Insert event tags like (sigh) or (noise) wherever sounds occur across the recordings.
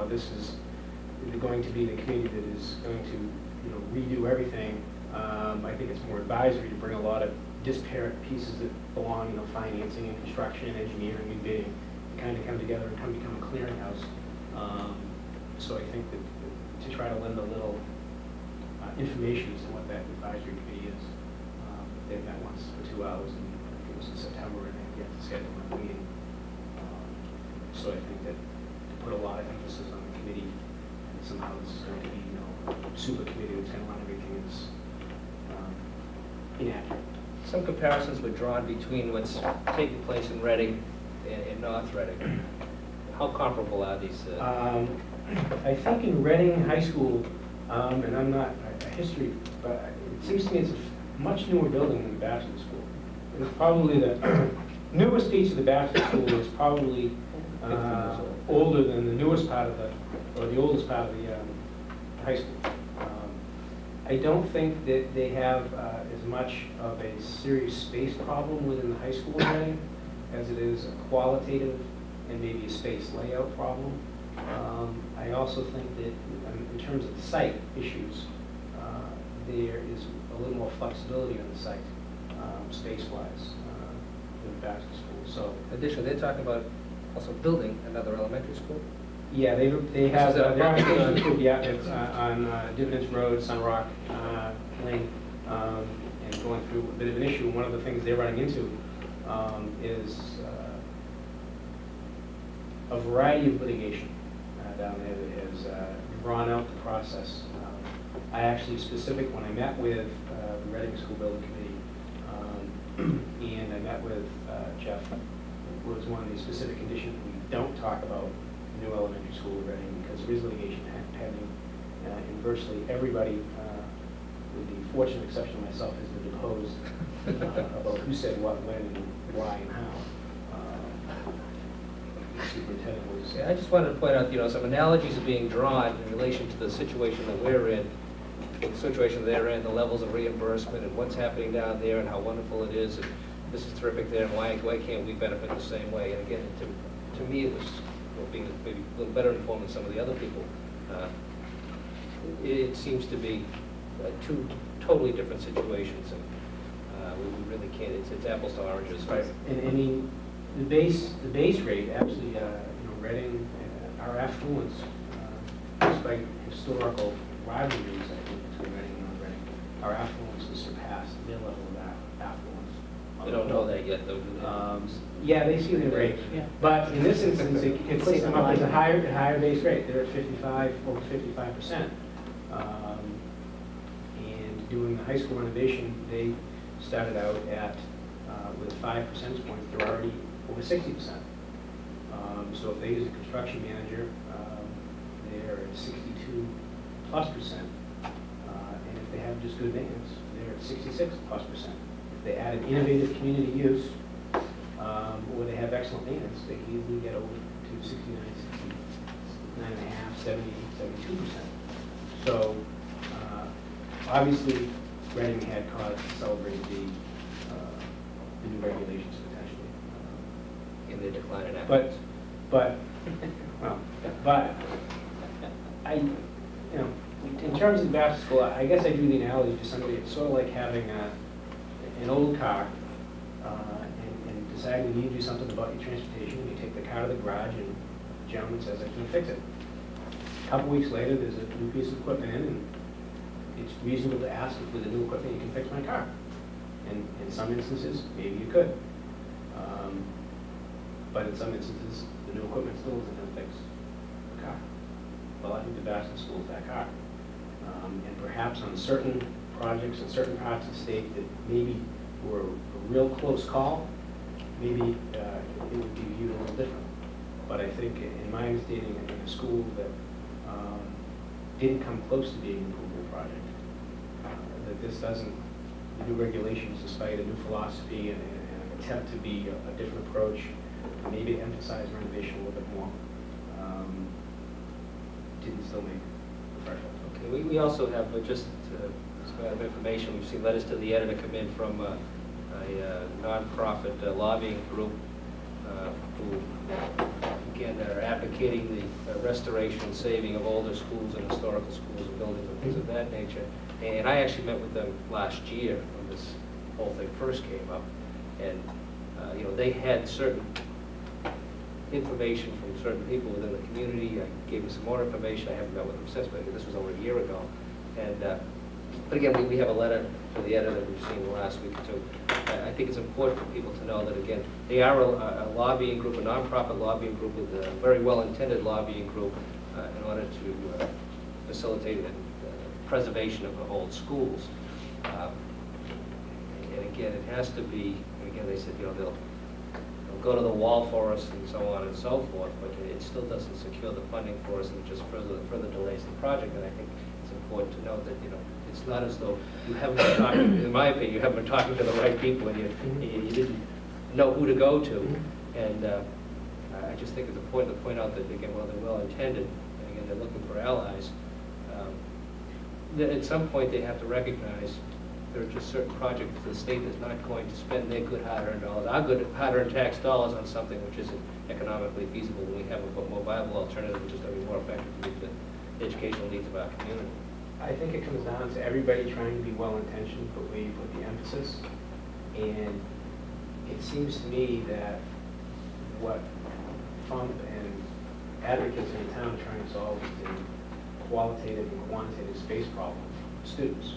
how this is going to be the committee that is going to, you know, redo everything. Um, I think it's more advisory to bring a lot of disparate pieces that belong, you know, financing and construction, and engineering and bidding, kind of come together and kind of become a clearinghouse. Um, So I think that to try to lend a little uh, information as to what that advisory committee is. Um, They've met once for two hours, and I think it was in September, and they have to schedule a meeting. Um, So I think that put a lot of emphasis on the committee, and somehow this is going to be, you know, a super committee that's going to run everything is um, inaccurate. Some comparisons were drawn between what's taking place in Reading and and North Reading. How comparable are these? uh, Um, I think in Reading High School, um, and I'm not a a history, but it seems to me it's a much newer building than the Batchelder School. It's probably the newest piece of the Batchelder School is probably uh, older than the newest part of the, or the oldest part of the um, high school. Um, I don't think that they have uh, as much of a serious space problem within the high school in Reading as it is a qualitative and maybe a space layout problem. Um, I also think that um, in terms of the site issues, uh, there is a little more flexibility on the site, um, space-wise, the Batchelder School. So, Additionally, they're talking about also building another elementary school. yeah, they, they have, Is it uh, their application on- approved, yeah, it's uh, on uh, Dividence Road, Sun Rock uh, Lane, um, and going through a bit of an issue. One of the things they're running into um, is uh, a variety of litigation uh, down there that has uh, drawn out the process. Um, I actually specific, when I met with uh, the Reading School Building Committee, met with uh, Jeff, was one of the specific conditions, we don't talk about new elementary school Reading because there is litigation pending. Uh, And virtually everybody, uh, with the fortunate exception of myself, has been deposed uh, about who said what, when, and why, and how. Uh, Superintendent. Yeah, I just wanted to point out, you know, some analogies are being drawn in relation to the situation that we're in, the situation they're in, the levels of reimbursement, and what's happening down there, and how wonderful it is, and this is terrific there, and why, why can't we benefit the same way? And again, to, to me, it was, well, being maybe a little better informed than some of the other people, uh, it, it seems to be uh, two totally different situations, and uh, we really can't, it's, it's apples to oranges. Right, and I mean, the base, the base rate, actually, uh, you know, Reading, uh, our affluence, uh, despite historical rivalries, I think, between Reading and Reading, our affluence has surpassed their level of affluence. They don't know that yet, though, do they? Um, Yeah, they see the rate, Yeah. but in this instance, it it puts them up as a higher, a higher base rate, they're at fifty-five, over fifty-five percent. Um, And doing the high school renovation, they started out at, uh, with five percentage points, they're already over sixty percent. Um, So if they use a construction manager, um, they're at sixty-two plus percent. Uh, And if they have just good maintenance, they're at sixty-six plus percent. They add an innovative community use, um, or they have excellent maintenance, they can easily get over to 69, 69 and a half, 70, 72 percent. So, uh, obviously, Reading had cause to celebrate the, uh, the new regulations potentially. Um, in the decline in But, but, well, but, I, you know, in terms of back to school, I guess I drew the analogy to somebody, it's sort of like having a, an old car, uh, and, and deciding you need to do something about your transportation, and you take the car to the garage, and the gentleman says, I can't fix it. A Couple weeks later, there's a new piece of equipment in, and it's reasonable to ask if with the new equipment, you can fix my car. And in some instances, maybe you could. Um, But in some instances, the new equipment still isn't gonna fix the car. Well, I think the Batchelder School is that car. Um, And perhaps on certain projects in certain parts of the state that maybe were a real close call, maybe uh, it would be viewed a little different. But I think in my understanding, in a school that um, didn't come close to being an improvement project, uh, that this doesn't, the new regulations, despite a new philosophy and and an attempt to be a a different approach, maybe emphasize renovation a little bit more, um, didn't still make the threshold. Okay, we, we also have, uh, just some information, we've seen letters to the editor come in from uh, a uh, nonprofit uh, lobbying group who again, are advocating the restoration and saving of older schools and historical schools and buildings and things of that nature. And I actually met with them last year when this whole thing first came up. And, you know, they had certain information from certain people within the community. I gave them some more information. I haven't met with them since, but this was over a year ago. And, but again, we, we have a letter to the editor that we've seen last week two. I, I think it's important for people to know that, again, they are a, a lobbying group, a nonprofit lobbying group with a very well-intended lobbying group uh, in order to uh, facilitate the preservation of the old schools. Um, And again, it has to be, and again, they said, you know, they'll, they'll go to the wall for us and so on and so forth, but it still doesn't secure the funding for us and just further, further delays the project. And I think it's important to note that, you know, it's not as though you haven't been talking, in my opinion, you haven't been talking to the right people and you, you you didn't know who to go to. And uh, I just think it's important to point out that, again, while they're well-intended, and again, they're looking for allies, um, that at some point they have to recognize there are just certain projects the state is not going to spend their good hard-earned dollars, our good hard-earned tax dollars on something which isn't economically feasible when we have a more viable alternative which is going to be more effective to meet the educational needs of our community. I think it comes down to everybody trying to be well-intentioned, but where you put the emphasis. And it seems to me that what FUMP and advocates in the town are trying to solve is a qualitative and quantitative space problem for students.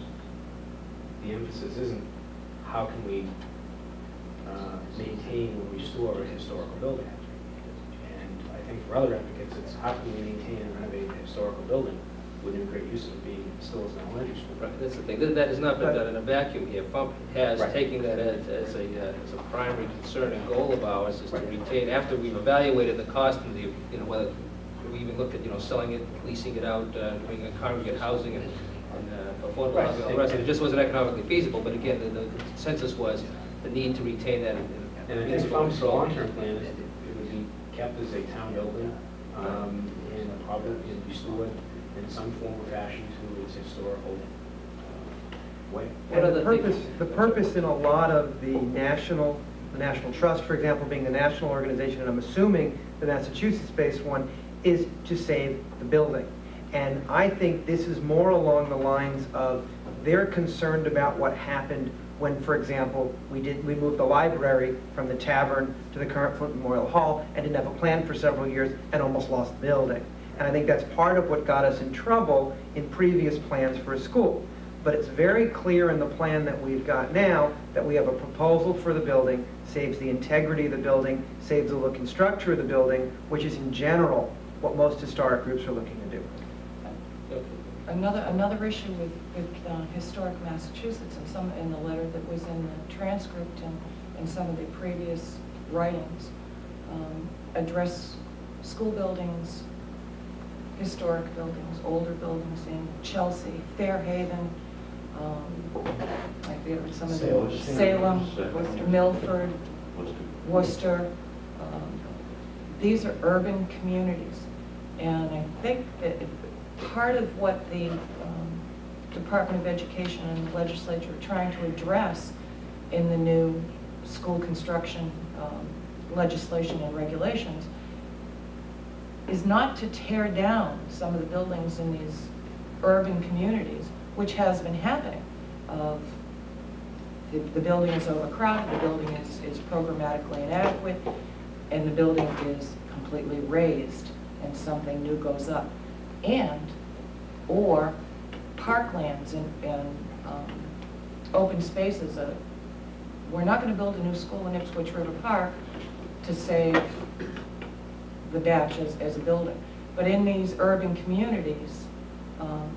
The emphasis isn't how can we uh, maintain or restore a historical building. And I think for other advocates, it's how can we maintain and renovate a historical building with new great use of being still as an elementary school. Right, that's the thing, that that has not been done in a vacuum here. FUMP has Right. taken that as, as a, uh, as a primary concern and goal of ours, is to retain, after we've evaluated the cost and the, you know, whether, we even looked at, you know, selling it, leasing it out, uh, doing a congregate housing and, and uh, affordable Right. housing, all the rest, of it It just wasn't economically feasible, but again, the, the consensus was the need to retain that in- in And I think municipal FUMP's long-term plan is it would be kept as a town building, um, and probably be restored in some form or fashion to its historical uh, way. And the purpose, the purpose in a lot of the national, the National Trust, for example, being the national organization, and I'm assuming the Massachusetts-based one, is to save the building. And I think this is more along the lines of, they're concerned about what happened when, for example, we did, we moved the library from the tavern to the current Flint Memorial Hall and didn't have a plan for several years and almost lost the building. And I think that's part of what got us in trouble in previous plans for a school. But it's very clear in the plan that we've got now that we have a proposal for the building, saves the integrity of the building, saves the look and structure of the building, which is in general what most historic groups are looking to do. Another, another issue with, with uh, Historic Massachusetts and some, in the letter that was in the transcript and, and some of the previous writings, um, address school buildings, historic buildings, older buildings in Chelsea, Fairhaven, um, I forget what some of the, Salem. Salem, Milford, Worcester. um, These are urban communities. And I think that part of what the um, Department of Education and the legislature are trying to address in the new school construction um, legislation and regulations is not to tear down some of the buildings in these urban communities, which has been happening, of the, the building is overcrowded, the building is, is programmatically inadequate, and the building is completely raised, and something new goes up. And, or parklands and, and, um, open spaces, uh, we're not gonna build a new school in Ipswich River Park to save the batch as, as a building. But in these urban communities, um,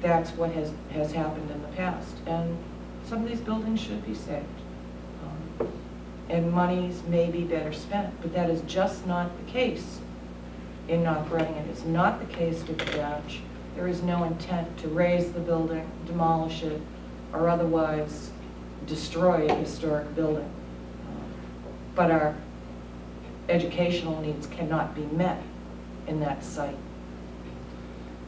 that's what has, has happened in the past. And some of these buildings should be saved. Um, And monies may be better spent, but that is just not the case in North Reading. It is not the case with the batch. There is no intent to raise the building, demolish it, or otherwise destroy a historic building. Um, But our educational needs cannot be met in that site.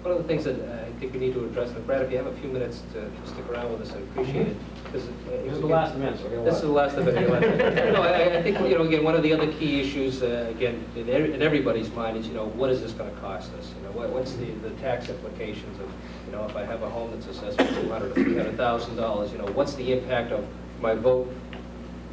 one of the things that uh, I think we need to address, and Brad, if you have a few minutes to stick around with us, I'd appreciate it. 'cause, uh, This is the last event, so This is the last of it. (laughs) No, I, I think, you know, again, one of the other key issues, uh, again, in every- in everybody's mind is, you know, what is this gonna cost us? You know, what, what's the, the tax implications of, you know, if I have a home that's assessed for two hundred or three hundred thousand dollars, you know, what's the impact of my vote,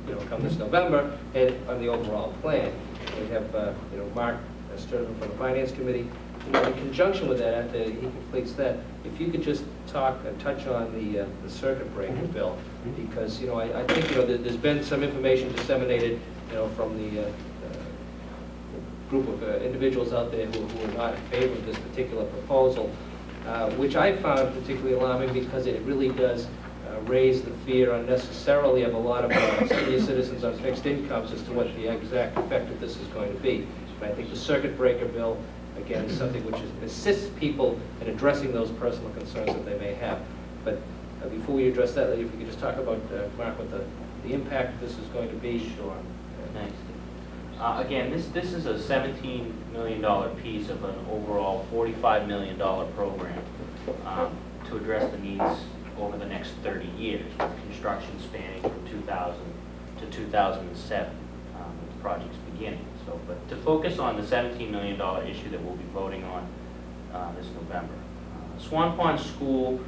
you know, come this November, and on the overall plan? We have, uh, you know, Mark Sturman from the Finance Committee, you know, in conjunction with that, after he completes that, if you could just talk, and touch on the, uh, the circuit breaker Mhm. bill, because, you know, I, I think, you know, there- there's been some information disseminated, you know, from the, uh, uh, group of uh, individuals out there who, who are not in favor of this particular proposal, uh, which I found particularly alarming because it really does uh, raise the fear unnecessarily of a lot of uh, senior citizens on fixed incomes as to what the exact effect of this is going to be. But I think the circuit breaker bill, again, is something which is- assists people in addressing those personal concerns that they may have. But uh, before we address that, if you could just talk about, uh, Mark, what the, the impact this is going to be. Sure. Thanks. Uh, Again, this, this is a $17 million piece of an overall $45 million program um, to address the needs over the next 30 years, with construction spanning from 2000 to 2007, um, with the project's beginning. So, but to focus on the $17 million issue that we'll be voting on uh, this November. Uh, Swan Pond School,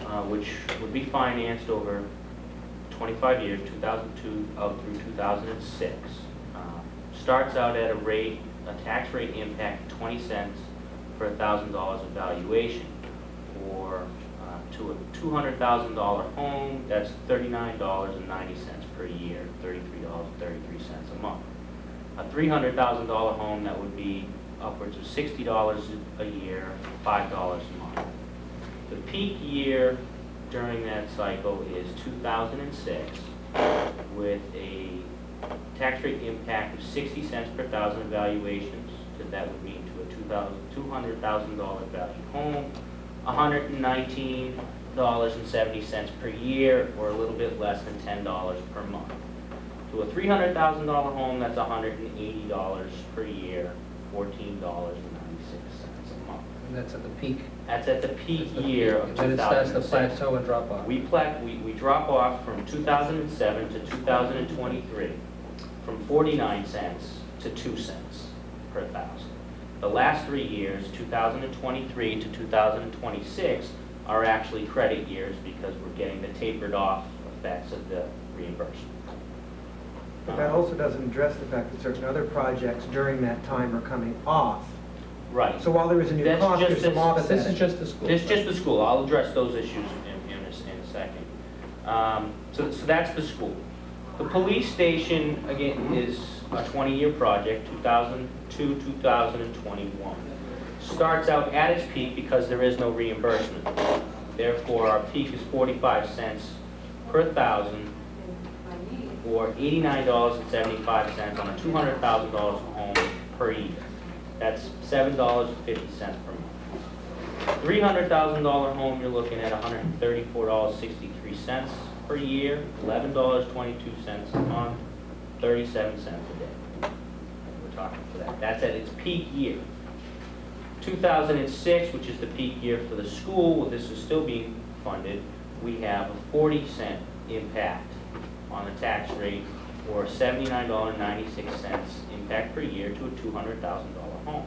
uh, which would be financed over 25 years, 2002 out through 2006. Um, Starts out at a rate, a tax rate impact of 20 cents per $1,000 of valuation. For, uh, to a $200,000 home, that's $39.90 per year, $33.33 a month. A $300,000 home, that would be upwards of $60 a year, $5 a month. The peak year during that cycle is 2006 with a tax rate impact of 60 cents per thousand evaluations. So that would mean to a $200,000 value home, $119.70 per year, or a little bit less than $10 per month. To a $300,000 home, that's $180 per year, $14.96 a month. And that's at the peak. That's at the peak the year peak. of And then it starts to 2006. plateau and drop off. We plat, we, we drop off from 2007 to 2023, from 49 cents to 2 cents per thousand. The last three years, 2023 to 2026, are actually credit years because we're getting the tapered off effects of the reimbursement. But that also doesn't address the fact that certain other projects during that time are coming off. Right. So while there is a new That's cost, just there's some this- offset. This is just the school. It's just the school, I'll address those issues in, in a, s- in a second. Um, so, so that's the school. The police station, again, is a twenty-year project, two thousand two, two thousand and twenty-one. Starts out at its peak because there is no reimbursement. Therefore, our peak is forty-five cents per thousand, or eighty-nine dollars and seventy-five cents on a two hundred thousand dollars home per year. That's seven dollars and fifty cents per month. Three hundred thousand dollar home, you're looking at hundred and thirty-four dollars sixty-three cents per year, eleven dollars twenty-two cents a month, thirty-seven cents a day. We're talking for that. That's at its peak year. Two thousand and six, which is the peak year for the school, this is still being funded, we have a forty cent impact on the tax rate or seventy-nine dollar ninety-six cents impact per year to a two hundred thousand dollar home.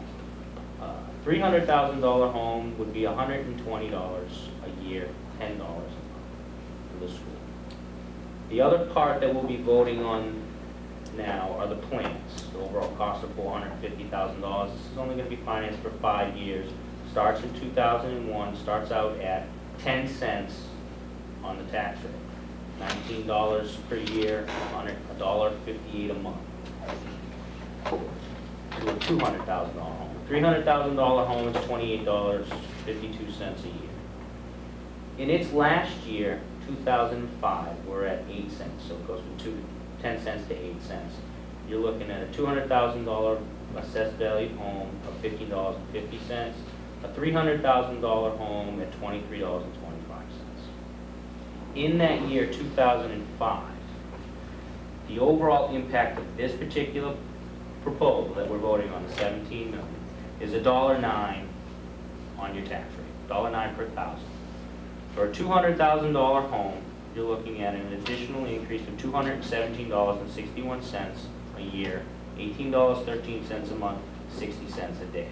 Uh, Three hundred thousand dollar home would be hundred and twenty dollars a year, ten dollars a month for the school. The other part that we'll be voting on now are the plants. The overall cost of $450,000. This is only going to be financed for five years. Starts in 2001, starts out at 10 cents on the tax rate. $19 per year on fifty-eight a month to a $200,000 home. $300,000 home is $28.52 a year. In its last year, 2005, we're at 8 cents, so it goes from 2 10 cents to 8 cents. You're looking at a $200,000 assessed value home of $15.50, a $300,000 home at $23.25. In that year, 2005, the overall impact of this particular proposal that we're voting on, the 17 million, is a dollar nine on your tax rate, dollar nine per thousand. For a $200,000 home, you're looking at an additional increase of two hundred and seventeen dollars and sixty-one cents a year, eighteen dollars thirteen cents a month, sixty cents a day.